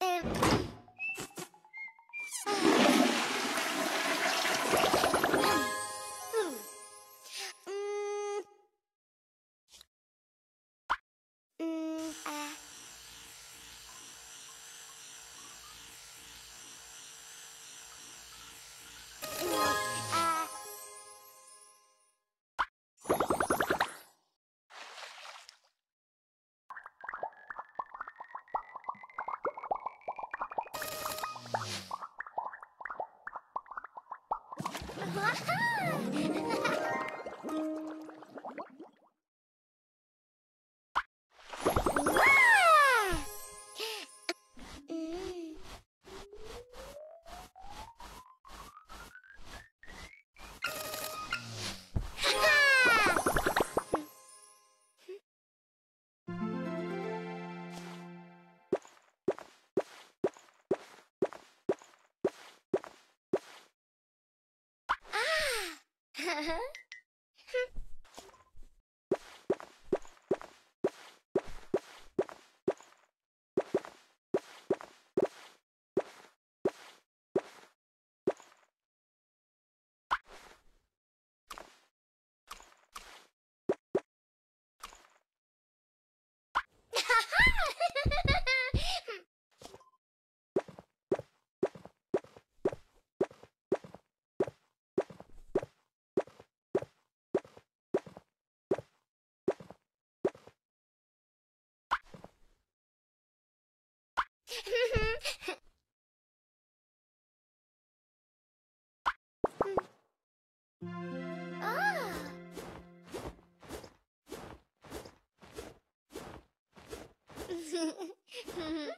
Ugh. わあ。Ah, mm, ah. Mm. Ah. Mm, ah,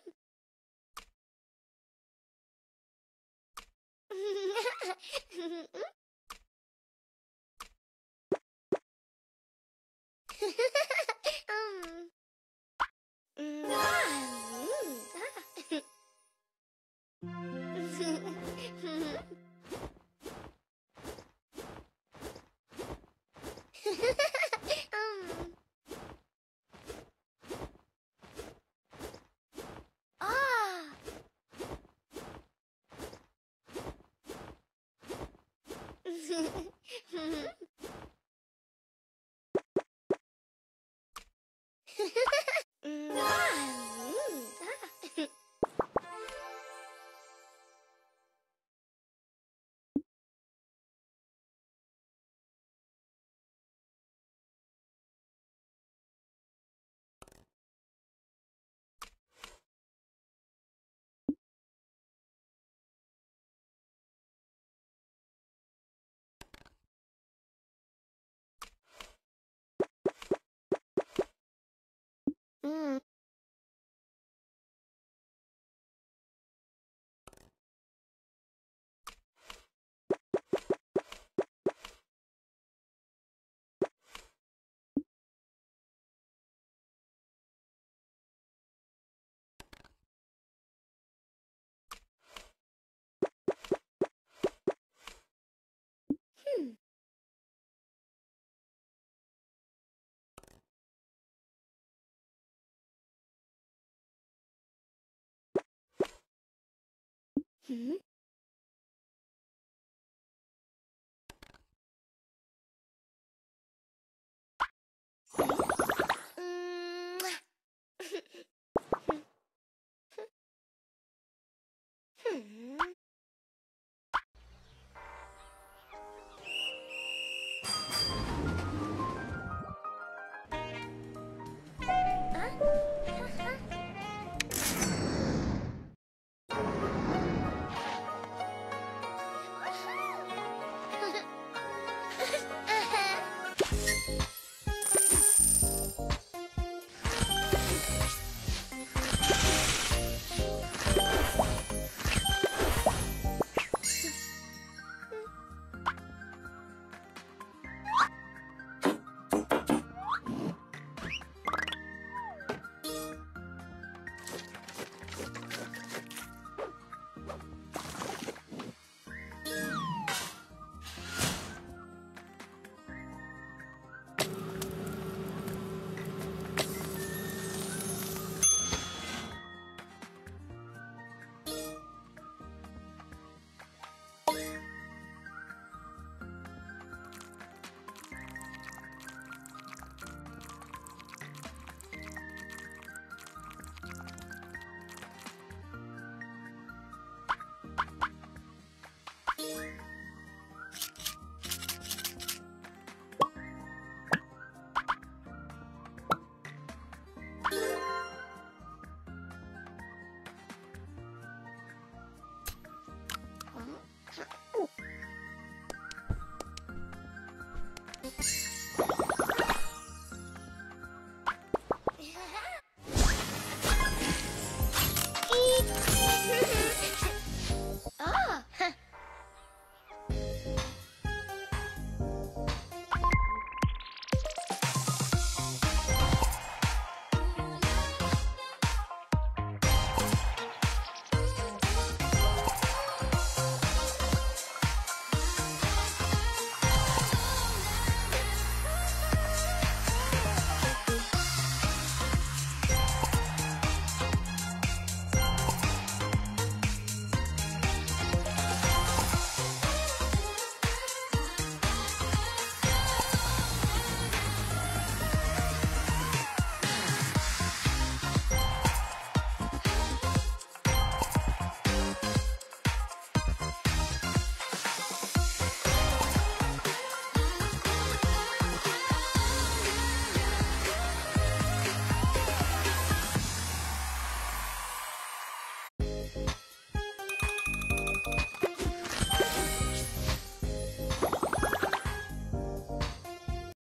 mm, ah. 嗯。嗯。